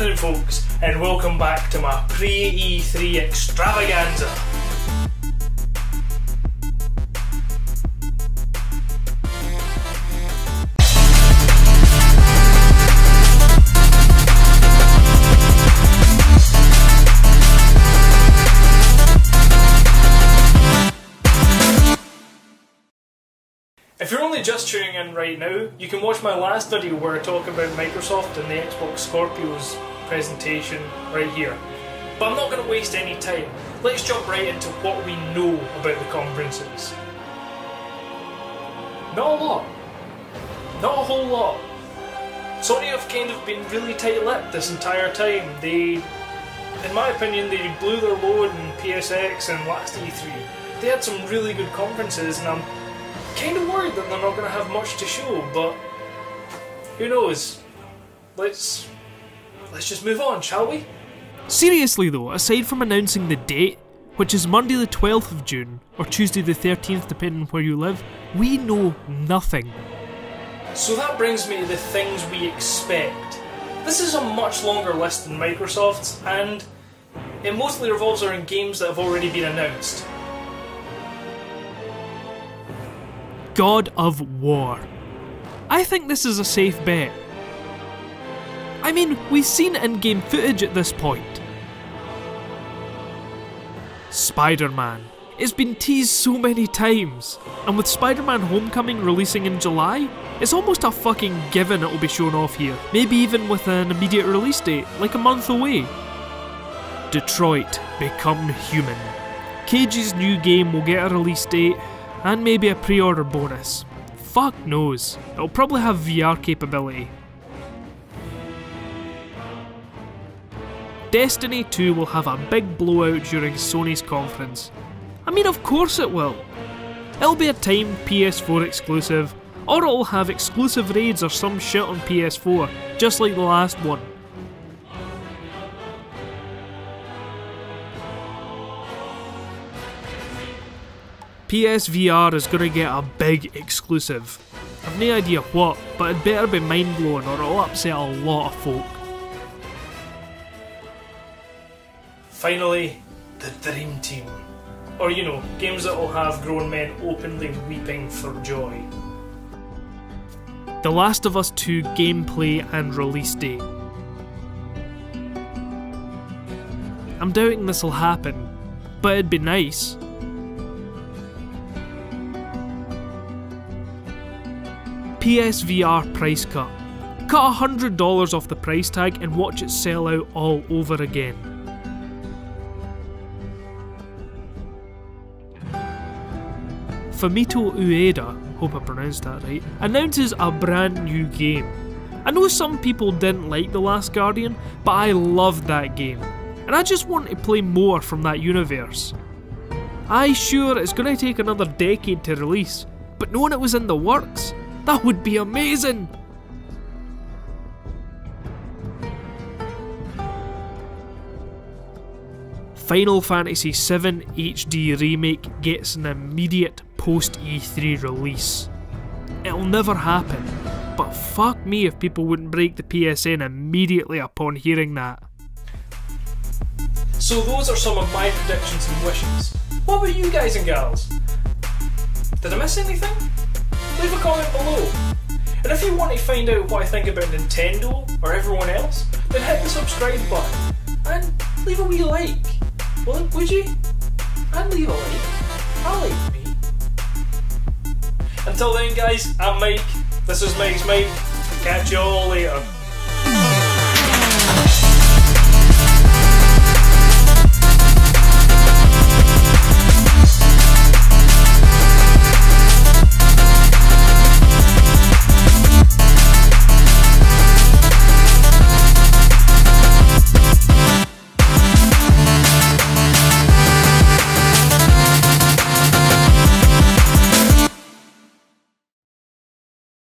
happening, folks? And welcome back to my pre E3 extravaganza. just tuning in right now, you can watch my last video where I talk about Microsoft and the Xbox Scorpio's presentation right here. But I'm not going to waste any time. Let's jump right into what we know about the conferences. Not a lot. Not a whole lot. Sony have kind of been really tight-lipped this entire time. They, in my opinion, they blew their load in PSX and last E3. They had some really good conferences and I'm kind of worried that they're not going to have much to show, but who knows? Let's let's just move on, shall we? Seriously though, aside from announcing the date, which is Monday the 12th of June, or Tuesday the 13th depending on where you live, we know nothing. So that brings me to the things we expect. This is a much longer list than Microsoft's, and it mostly revolves around games that have already been announced. God of War. I think this is a safe bet. I mean, we've seen in game footage at this point. Spider Man. It's been teased so many times, and with Spider Man Homecoming releasing in July, it's almost a fucking given it'll be shown off here. Maybe even with an immediate release date, like a month away. Detroit Become Human. Cage's new game will get a release date, and maybe a pre order bonus. Fuck knows. It'll probably have VR capability. Destiny 2 will have a big blowout during Sony's conference. I mean, of course it will. It'll be a timed PS4 exclusive, or it'll have exclusive raids or some shit on PS4, just like the last one. PSVR is gonna get a big exclusive. I've no idea what, but it better be mind blowing or it'll upset a lot of folk. Finally, the Dream Team. Or, you know, games that will have grown men openly weeping for joy. The Last of Us 2 gameplay and release date. I'm doubting this will happen, but it'd be nice. PSVR price cut. Cut $100 off the price tag and watch it sell out all over again. Fumito Ueda, hope I pronounced that right, announces a brand new game. I know some people didn't like The Last Guardian, but I loved that game, and I just want to play more from that universe. I sure it's going to take another decade to release, but knowing it was in the works, that would be amazing! Final Fantasy VII HD Remake gets an immediate post E3 release. It'll never happen, but fuck me if people wouldn't break the PSN immediately upon hearing that. So those are some of my predictions and wishes. What about you guys and girls? Did I miss anything? Leave a comment below. And if you want to find out what I think about Nintendo or everyone else, then hit the subscribe button and leave a wee like. Well, would you? And leave a like. I like me. Until then, guys, I'm Mike. This is MiQ's Mic. Catch you all later.